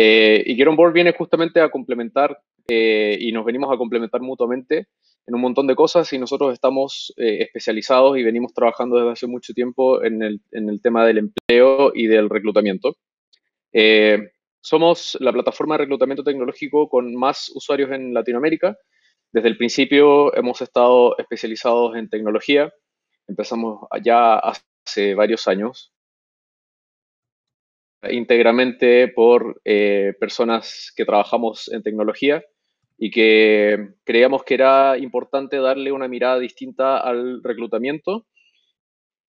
Eh, y Get On Board viene justamente a complementar eh, y nos venimos a complementar mutuamente en un montón de cosas y nosotros estamos eh, especializados y venimos trabajando desde hace mucho tiempo en el, en el tema del empleo y del reclutamiento. somos la plataforma de reclutamiento tecnológico con más usuarios en Latinoamérica. Desde el principio hemos estado especializados en tecnología. Empezamos ya hace varios años íntegramente por eh, personas que trabajamos en tecnología y que creíamos que era importante darle una mirada distinta al reclutamiento,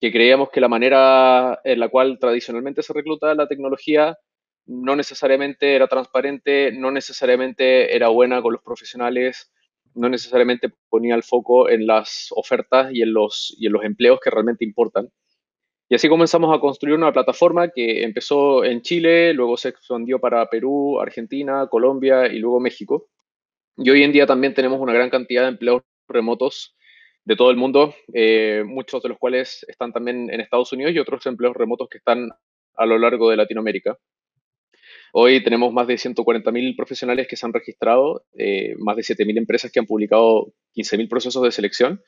que creíamos que la manera en la cual tradicionalmente se recluta la tecnología no necesariamente era transparente, no necesariamente era buena con los profesionales, no necesariamente ponía el foco en las ofertas y en los, y en los empleos que realmente importan. Y así comenzamos a construir una plataforma que empezó en Chile, luego se expandió para Perú, Argentina, Colombia y luego México. Y hoy en día también tenemos una gran cantidad de empleos remotos de todo el mundo, eh, muchos de los cuales están también en Estados Unidos y otros empleos remotos que están a lo largo de Latinoamérica. Hoy tenemos más de 140.000 profesionales que se han registrado, eh, más de 7.000 empresas que han publicado 15.000 procesos de selección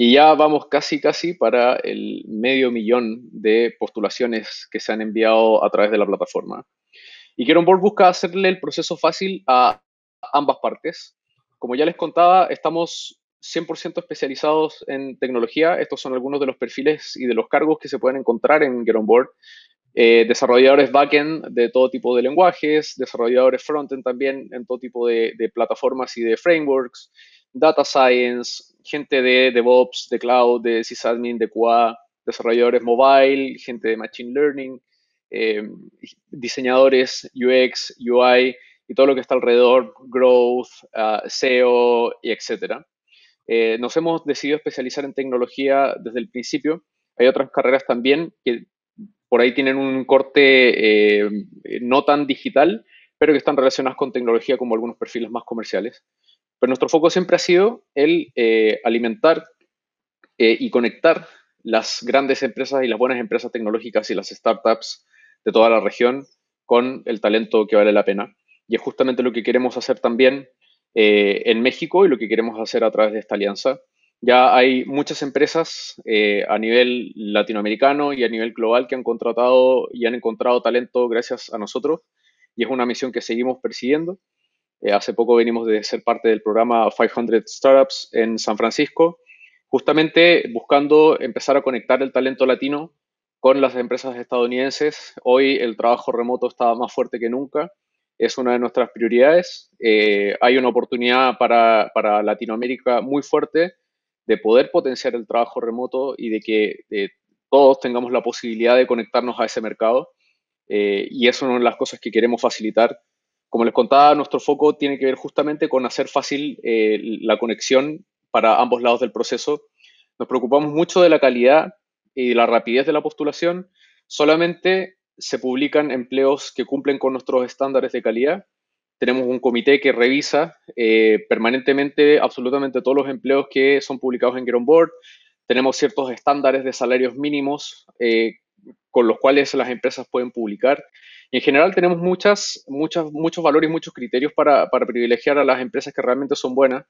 y ya vamos casi, casi para el medio millón de postulaciones que se han enviado a través de la plataforma. Y Board busca hacerle el proceso fácil a ambas partes. Como ya les contaba, estamos 100% especializados en tecnología. Estos son algunos de los perfiles y de los cargos que se pueden encontrar en Get On Board. Desarrolladores backend de todo tipo de lenguajes, desarrolladores frontend también en todo tipo de plataformas y de frameworks, data science, gente de DevOps, de Cloud, de sysadmin, de QA, desarrolladores mobile, gente de Machine Learning, eh, diseñadores UX, UI y todo lo que está alrededor, Growth, uh, SEO y etcétera. Eh, nos hemos decidido especializar en tecnología desde el principio. Hay otras carreras también que por ahí tienen un corte eh, no tan digital, pero que están relacionadas con tecnología como algunos perfiles más comerciales. Pero nuestro foco siempre ha sido el eh, alimentar eh, y conectar las grandes empresas y las buenas empresas tecnológicas y las startups de toda la región con el talento que vale la pena. Y es justamente lo que queremos hacer también eh, en México y lo que queremos hacer a través de esta alianza. Ya hay muchas empresas a nivel latinoamericano y a nivel global que han contratado y han encontrado talento gracias a nosotros y es una misión que seguimos persiguiendo. Eh, hace poco venimos de ser parte del programa 500 Startups en San Francisco, justamente buscando empezar a conectar el talento latino con las empresas estadounidenses. Hoy el trabajo remoto está más fuerte que nunca. Es una de nuestras prioridades. Eh, hay una oportunidad para, para, Latinoamérica muy fuerte de poder potenciar el trabajo remoto y de que eh, todos tengamos la posibilidad de conectarnos a ese mercado. y es una de las cosas que queremos facilitar como les contaba, nuestro foco tiene que ver justamente con hacer fácil eh, la conexión para ambos lados del proceso. Nos preocupamos mucho de la calidad y la rapidez de la postulación. Solamente se publican empleos que cumplen con nuestros estándares de calidad. Tenemos un comité que revisa eh, permanentemente absolutamente todos los empleos que son publicados en Get On Board. Tenemos ciertos estándares de salarios mínimos eh, con los cuales las empresas pueden publicar y en general tenemos muchas, muchas, muchos valores y muchos criterios para, para privilegiar a las empresas que realmente son buenas.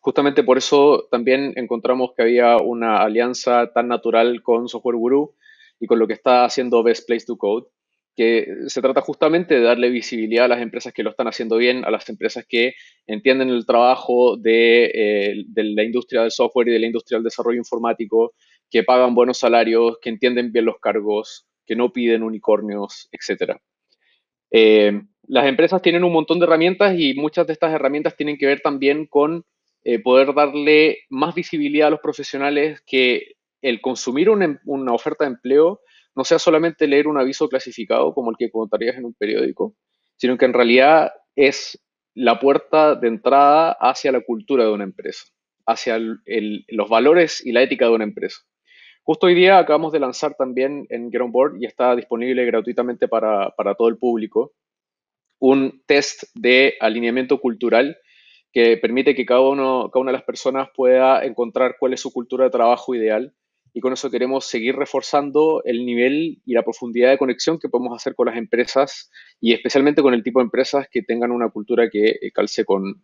Justamente por eso también encontramos que había una alianza tan natural con Software Guru y con lo que está haciendo Best Place to Code, que se trata justamente de darle visibilidad a las empresas que lo están haciendo bien, a las empresas que entienden el trabajo de, eh, de la industria del software y de la industria del desarrollo informático, que pagan buenos salarios, que entienden bien los cargos, que no piden unicornios, etc. Eh, las empresas tienen un montón de herramientas y muchas de estas herramientas tienen que ver también con eh, poder darle más visibilidad a los profesionales que el consumir una, una, oferta de empleo no sea solamente leer un aviso clasificado como el que contarías en un periódico, sino que en realidad es la puerta de entrada hacia la cultura de una empresa, hacia los valores y la ética de una empresa. Justo hoy día acabamos de lanzar también en Get On Board y está disponible gratuitamente para, todo el público un test de alineamiento cultural que permite que cada, uno, cada una de las personas pueda encontrar cuál es su cultura de trabajo ideal y con eso queremos seguir reforzando el nivel y la profundidad de conexión que podemos hacer con las empresas y especialmente con el tipo de empresas que tengan una cultura que calce con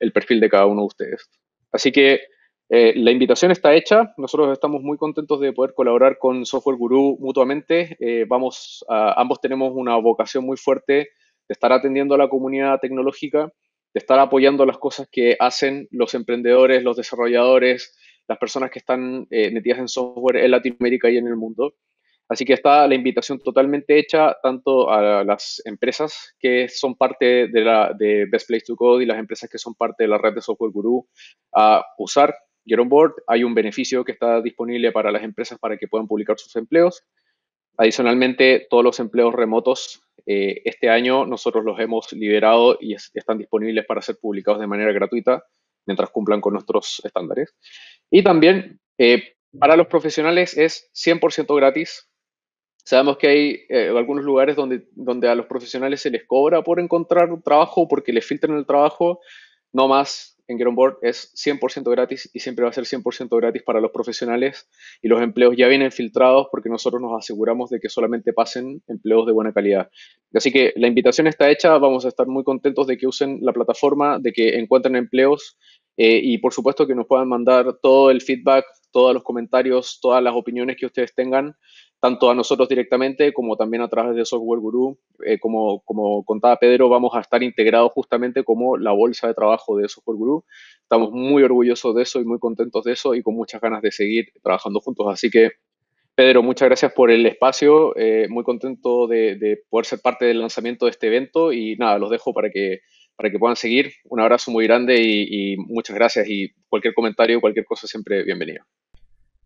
el perfil de cada uno de ustedes. Así que eh, la invitación está hecha. Nosotros estamos muy contentos de poder colaborar con Software Guru mutuamente. Eh, vamos ambos tenemos una vocación muy fuerte de estar atendiendo a la comunidad tecnológica, de estar apoyando las cosas que hacen los emprendedores, los desarrolladores, las personas que están eh, metidas en software en Latinoamérica y en el mundo. Así que está la invitación totalmente hecha tanto a las empresas que son parte de, de Best Place to Code y las empresas que son parte de la red de Software Guru a usar Get On Board, hay un beneficio que está disponible para las empresas para que puedan publicar sus empleos. Adicionalmente, todos los empleos remotos eh, este año nosotros los hemos liberado y están disponibles para ser publicados de manera gratuita mientras cumplan con nuestros estándares. Y también eh, para los profesionales es 100% gratis. Sabemos que hay eh, algunos lugares donde, donde a los profesionales se les cobra por encontrar trabajo, porque les filtran el trabajo. No más, en Get On Board es 100% gratis y siempre va a ser 100% gratis para los profesionales y los empleos ya vienen filtrados porque nosotros nos aseguramos de que solamente pasen empleos de buena calidad. Así que la invitación está hecha, vamos a estar muy contentos de que usen la plataforma, de que encuentren empleos eh, y por supuesto que nos puedan mandar todo el feedback, todos los comentarios, todas las opiniones que ustedes tengan tanto a nosotros directamente como también a través de Software Guru. Eh, como, como contaba Pedro, vamos a estar integrados justamente como la bolsa de trabajo de Software Guru. Estamos muy orgullosos de eso y muy contentos de eso y con muchas ganas de seguir trabajando juntos. Así que, Pedro, muchas gracias por el espacio. Eh, muy contento de, poder ser parte del lanzamiento de este evento y nada, los dejo para que, para que puedan seguir. Un abrazo muy grande y, y muchas gracias y cualquier comentario, cualquier cosa siempre bienvenido.